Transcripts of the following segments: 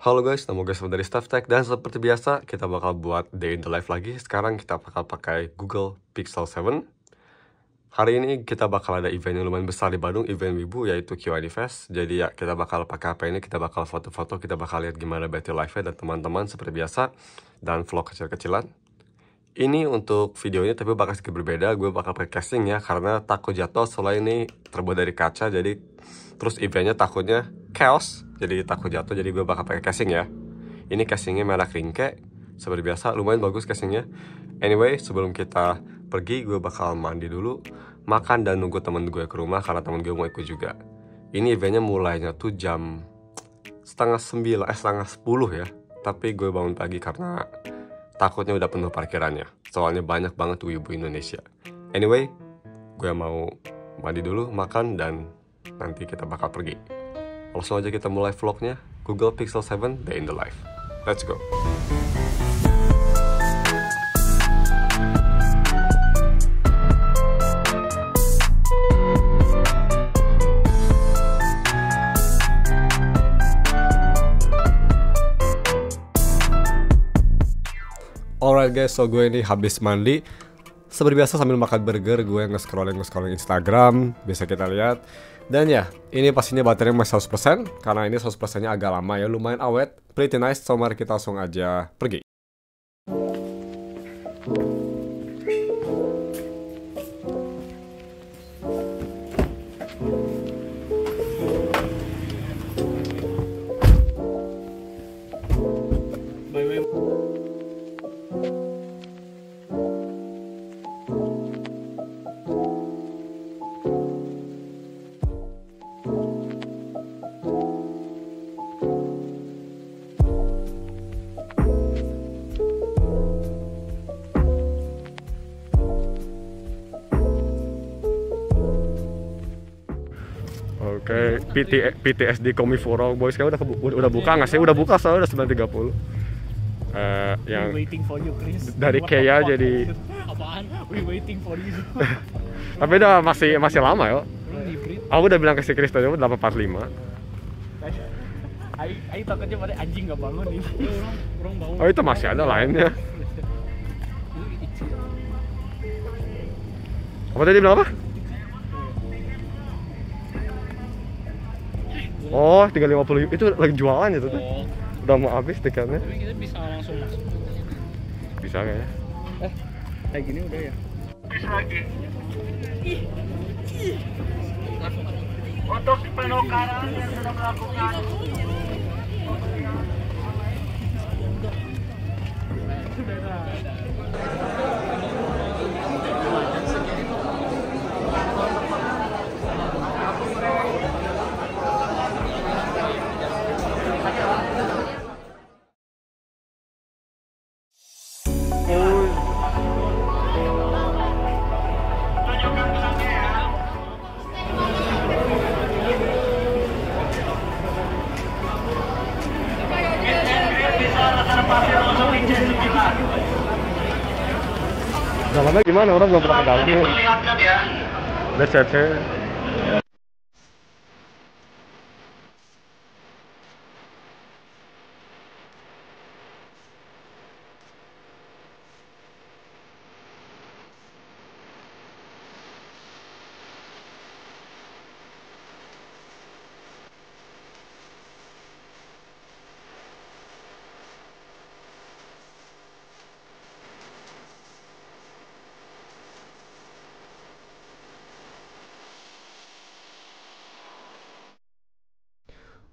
Halo guys, nama gue dari Staff Tech dan seperti biasa kita bakal buat day in the life lagi. Sekarang kita bakal pakai Google Pixel 7. Hari ini kita bakal ada event yang lumayan besar di Bandung, event Wibu yaitu QID Fest. Jadi ya kita bakal pakai apa ini, kita bakal foto-foto, kita bakal lihat gimana battery life-nya dan teman-teman seperti biasa dan vlog kecil-kecilan. Ini untuk videonya tapi bakal sedikit berbeda, gue bakal pakai casing ya karena takut jatuh soalnya ini terbuat dari kaca jadi terus eventnya takutnya chaos. Jadi takut jatuh jadi gue bakal pakai casing ya. Ini casingnya merek ringke seperti biasa lumayan bagus casingnya. Anyway sebelum kita pergi gue bakal mandi dulu makan dan nunggu temen gue ke rumah karena temen gue mau ikut juga. Ini eventnya mulainya tuh jam setengah sembilan eh setengah sepuluh ya. Tapi gue bangun pagi karena takutnya udah penuh parkirannya. Soalnya banyak banget ibu Indonesia. Anyway gue mau mandi dulu makan dan nanti kita bakal pergi Langsung aja kita mulai vlognya Google Pixel 7 Day in the Life. Let's go. Alright guys, so gue ini habis mandi Seperti biasa sambil makan burger, gue nge-scrolling nge-scrolling Instagram Bisa kita lihat dan ya, ini pastinya baterainya masih 100% karena ini 100%-nya agak lama ya, lumayan awet, pretty nice. So mari kita langsung aja pergi. PT, PTSD Komiforo Boys kayak udah udah buka nggak sih? Udah buka soalnya udah 9.30. Uh, yang waiting for you, Chris. dari Kea jadi apaan? We waiting for you. tapi udah masih masih lama ya. Aku udah bilang ke si Chris tadi 845. Ayo, ayo takutnya pada anjing nggak bangun ini. Orang, orang bangun. Oh itu masih ada lainnya. Apa tadi bilang apa? Oh, 350 itu lagi jualan itu tuh. Oh, Udah mau habis tiketnya. tapi kita bisa langsung masuk. Bisa kayaknya. Eh, kayak gini udah ya. Untuk penukaran yang sudah melakukan Dalamnya gimana? Orang belum pernah ke dalam. Diperlihatkan ya. Udah chat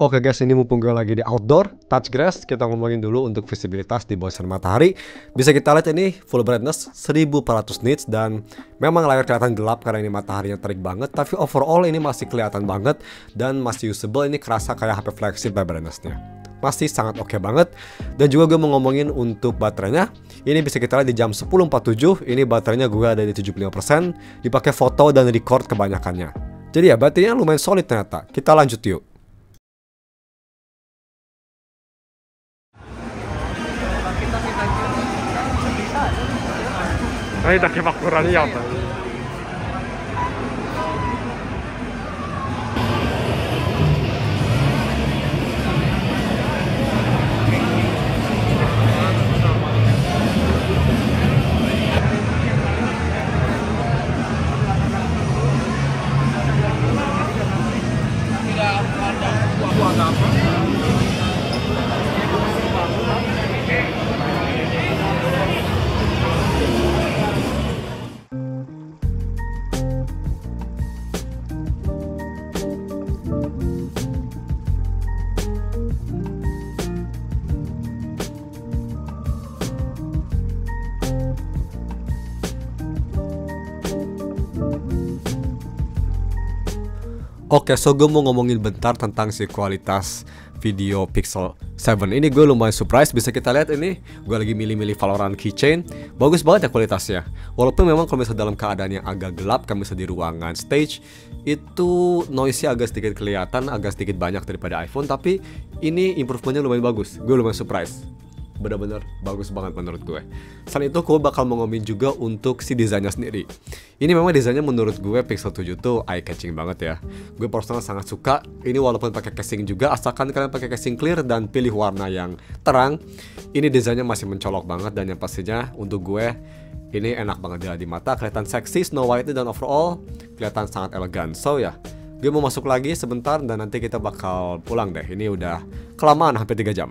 Oke guys, ini mumpung gue lagi di outdoor, touch grass, kita ngomongin dulu untuk visibilitas di bawah sinar matahari. Bisa kita lihat ini full brightness 1400 nits dan memang layar kelihatan gelap karena ini mataharinya terik banget, tapi overall ini masih kelihatan banget dan masih usable, ini kerasa kayak HP flagship by brightnessnya. Masih sangat oke banget. Dan juga gue mau ngomongin untuk baterainya. Ini bisa kita lihat di jam 10.47, ini baterainya gue ada di 75%, dipakai foto dan record kebanyakannya. Jadi ya baterainya lumayan solid ternyata. Kita lanjut yuk. Aida che va corraliata. Guardava. Oke, so gue mau ngomongin bentar tentang si kualitas video Pixel 7 ini. Gue lumayan surprise bisa kita lihat ini. Gue lagi milih-milih Valorant keychain. Bagus banget ya kualitasnya. Walaupun memang kalau misalnya dalam keadaan yang agak gelap kan bisa di ruangan stage itu noise-nya agak sedikit kelihatan agak sedikit banyak daripada iPhone. Tapi ini improvementnya lumayan bagus. Gue lumayan surprise benar-benar bagus banget menurut gue. Selain itu, gue bakal ngomongin juga untuk si desainnya sendiri. Ini memang desainnya menurut gue Pixel 7 tuh eye catching banget ya. Gue personal sangat suka. Ini walaupun pakai casing juga, asalkan kalian pakai casing clear dan pilih warna yang terang, ini desainnya masih mencolok banget dan yang pastinya untuk gue ini enak banget di mata, kelihatan seksi, Snow White dan overall kelihatan sangat elegan. So ya, gue mau masuk lagi sebentar dan nanti kita bakal pulang deh. Ini udah kelamaan hampir 3 jam.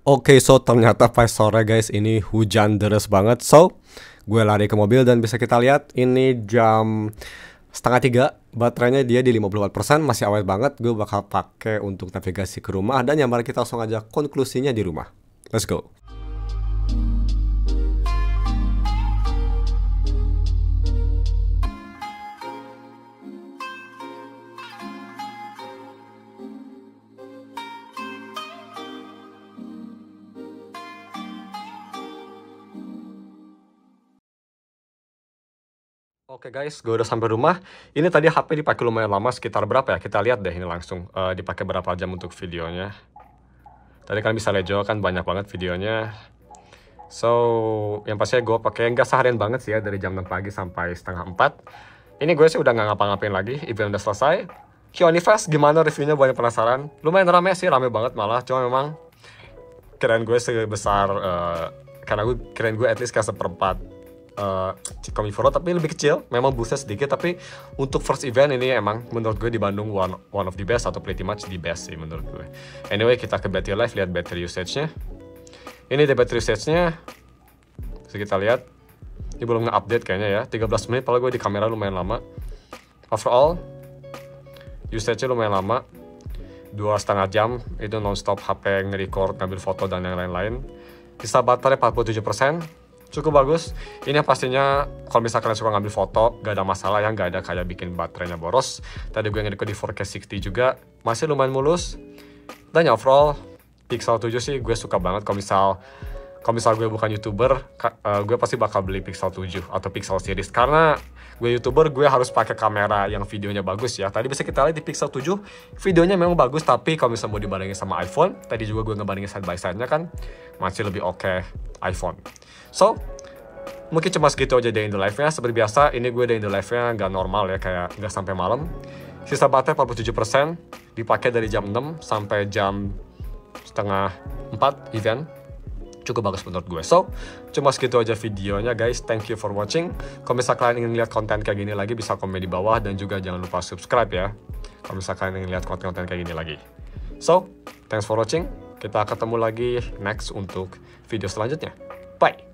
Oke, okay, so ternyata pas sore guys ini hujan deras banget. So, gue lari ke mobil dan bisa kita lihat ini jam setengah tiga. Baterainya dia di 54%, masih awet banget. Gue bakal pakai untuk navigasi ke rumah dan ya mari kita langsung aja konklusinya di rumah. Let's go. Oke okay guys, gue udah sampai rumah. Ini tadi HP dipakai lumayan lama, sekitar berapa ya? Kita lihat deh ini langsung uh, dipakai berapa jam untuk videonya. Tadi kan bisa lihat juga kan banyak banget videonya. So, yang pastinya gue pakai nggak seharian banget sih ya dari jam 6 pagi sampai setengah 4. Ini gue sih udah nggak ngapa-ngapain lagi, event udah selesai. Fest gimana reviewnya banyak penasaran? Lumayan rame sih, rame banget malah. Cuma memang keren gue sebesar, uh, karena gue keren gue at least kayak seperempat uh, Komiforo tapi lebih kecil. Memang boostnya sedikit tapi untuk first event ini emang menurut gue di Bandung one, one of the best atau pretty much the best sih menurut gue. Anyway kita ke battery life lihat battery usage nya ini the battery usage nya bisa kita lihat. Ini belum nge-update kayaknya ya. 13 menit kalau gue di kamera lumayan lama. Overall usage nya lumayan lama. Dua setengah jam itu nonstop HP nge-record ngambil foto dan yang lain-lain. Sisa baterai 47% cukup bagus. Ini pastinya kalau misalkan kalian suka ngambil foto, gak ada masalah ya, gak ada kayak bikin baterainya boros. Tadi gue ngedekor di 4K 60 juga, masih lumayan mulus. Dan ya overall, Pixel 7 sih gue suka banget kalau misal kalau misal gue bukan youtuber, uh, gue pasti bakal beli Pixel 7 atau Pixel series karena gue youtuber gue harus pakai kamera yang videonya bagus ya. Tadi bisa kita lihat di Pixel 7 videonya memang bagus tapi kalau misalnya mau dibandingin sama iPhone, tadi juga gue ngebandingin side by side-nya kan masih lebih oke okay iPhone. So, mungkin cuma segitu aja day in the life-nya. Seperti biasa, ini gue day in the life-nya nggak normal ya, kayak nggak sampai malam. Sisa baterai 47%, dipakai dari jam 6 sampai jam setengah 4 event cukup bagus menurut gue. So, cuma segitu aja videonya guys. Thank you for watching. Kalau misalnya kalian ingin lihat konten kayak gini lagi, bisa komen di bawah. Dan juga jangan lupa subscribe ya. Kalau misalnya kalian ingin lihat konten-konten kayak gini lagi. So, thanks for watching. Kita ketemu lagi next untuk video selanjutnya. Bye!